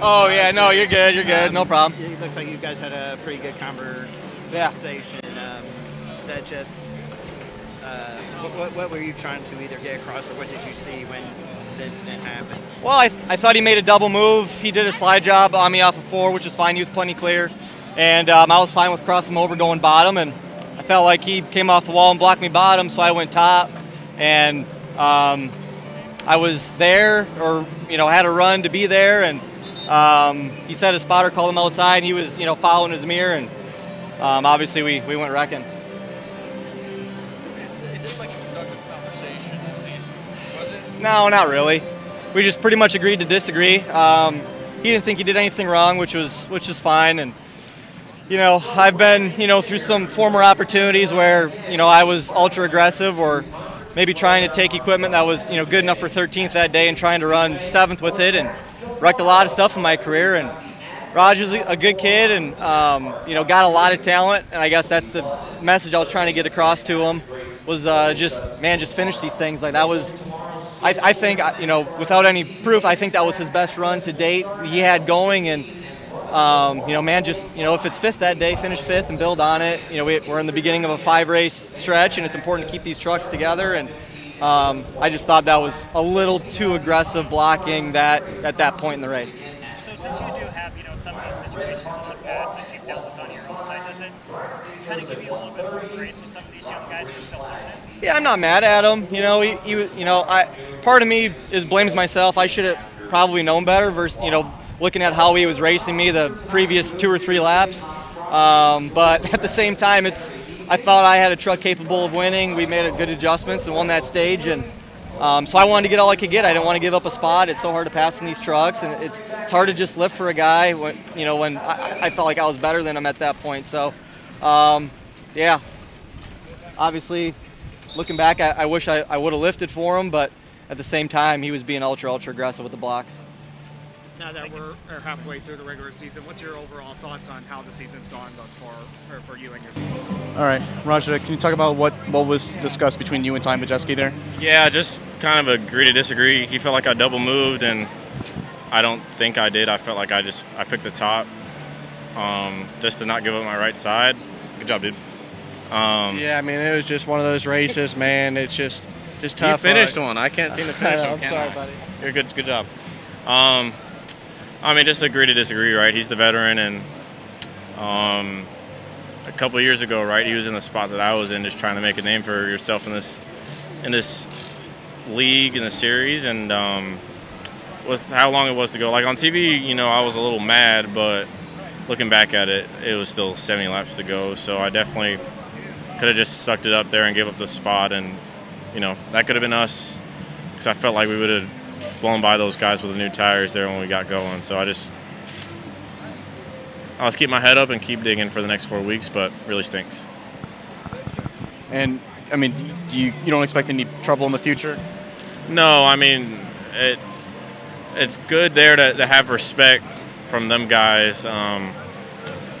Oh yeah, no, you're good. You're good. Um, no problem. It looks like you guys had a pretty good conversation. Yeah. Um, is that just uh, what, what, what were you trying to either get across, or what did you see when the incident happened? Well, I, I thought he made a double move. He did a slide job on me off of four, which was fine. He was plenty clear, and um, I was fine with crossing him over going bottom. And I felt like he came off the wall and blocked me bottom, so I went top, and um, I was there, or you know, had a run to be there, and um, he said a spotter called him outside, and he was you know following his mirror, and um, obviously we, we went wrecking. It seemed like a productive conversation, at least. Was it? No, not really. We just pretty much agreed to disagree. Um, he didn't think he did anything wrong, which was which is fine. And you know, I've been you know through some former opportunities where you know I was ultra aggressive or maybe trying to take equipment that was you know good enough for 13th that day and trying to run seventh with it and wrecked a lot of stuff in my career. And Rajah's a good kid and um, you know got a lot of talent. And I guess that's the message I was trying to get across to him was uh, just man, just finish these things. Like that was I, I, think, you know, without any proof, I think that was his best run to date he had going. And, um, you know, man, just, you know, if it's fifth that day, finish fifth and build on it. You know, we, are in the beginning of a five race stretch, and it's important to keep these trucks together. And um, I just thought that was a little too aggressive blocking that at that point in the race. So since you do have, you know, some of these situations in the past that you've dealt with on your own side, does it kind of give you a little bit more grace with some of these young guys who are still learning? Yeah, I'm not mad at him. You know, he, he you know, I part of me is blames myself. I should have probably known better. Versus, you know, looking at how he was racing me the previous two or three laps. Um, but at the same time, it's I thought I had a truck capable of winning. We made good adjustments and won that stage, and um, so I wanted to get all I could get. I didn't want to give up a spot. It's so hard to pass in these trucks, and it's it's hard to just lift for a guy when you know when I, I felt like I was better than him at that point. So, um, yeah, obviously looking back, I, I wish I, I would have lifted for him, but at the same time, he was being ultra, ultra aggressive with the blocks. Now that we're halfway through the regular season, what's your overall thoughts on how the season's gone thus far for you and your team? All right, Rajah, can you talk about what, what was discussed between you and Ty Majeski there? Yeah, just kind of agree to disagree. He felt like I double moved, and I don't think I did. I felt like I just I picked the top um, just to not give up my right side. Good job, dude. Um, yeah, I mean it was just one of those races, man. It's just just tough. You finished one. I can't seem to finish I'm sorry, I? buddy. You're good. Good job. Um, I mean, just agree to disagree, right? He's the veteran, and um, a couple years ago, right, he was in the spot that I was in, just trying to make a name for yourself in this in this league in the series, and um, with how long it was to go. Like on TV, you know, I was a little mad, but looking back at it, it was still 70 laps to go. So I definitely could have just sucked it up there and gave up the spot, and you know that could have been us because I felt like we would have blown by those guys with the new tires there when we got going. So I just I'll just keep my head up and keep digging for the next four weeks, but really stinks. And I mean, do you you don't expect any trouble in the future? No, I mean it. It's good there to, to have respect from them guys. Um,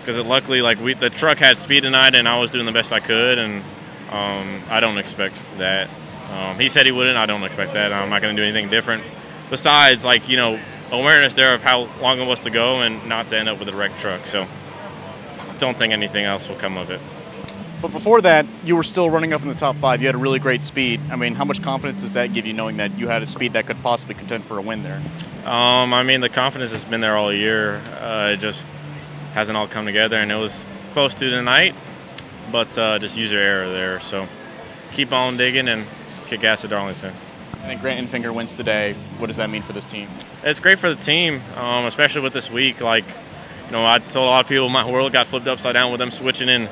because luckily, like we, the truck had speed tonight, and I was doing the best I could, and um, I don't expect that. Um, he said he wouldn't. I don't expect that. I'm not going to do anything different. Besides, like you know, awareness there of how long it was to go, and not to end up with a wrecked truck. So, don't think anything else will come of it. But before that, you were still running up in the top five. You had a really great speed. I mean, how much confidence does that give you, knowing that you had a speed that could possibly contend for a win there? Um, I mean, the confidence has been there all year. Uh, it just hasn't all come together, and it was close to tonight, but uh, just user error there. So keep on digging and kick ass at Darlington. And then Grant Enfinger wins today. What does that mean for this team? It's great for the team, um, especially with this week. Like, you know, I told a lot of people my world got flipped upside down with them switching in,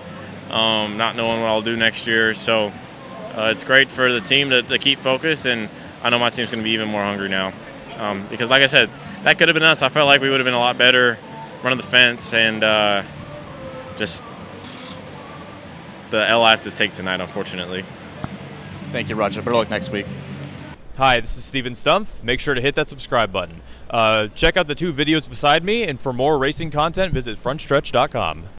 um, not knowing what I'll do next year. So uh, it's great for the team to, to, keep focused, and I know my team's going to be even more hungry now. Um, because, like I said, that could have been us. I felt like we would have been a lot better running the fence, and uh, just the L I have to take tonight, unfortunately. Thank you, Rajah. Better luck next week. Hi, this is Steven Stumpf. Make sure to hit that subscribe button. Uh, check out the two videos beside me, and for more racing content, visit frontstretch.com.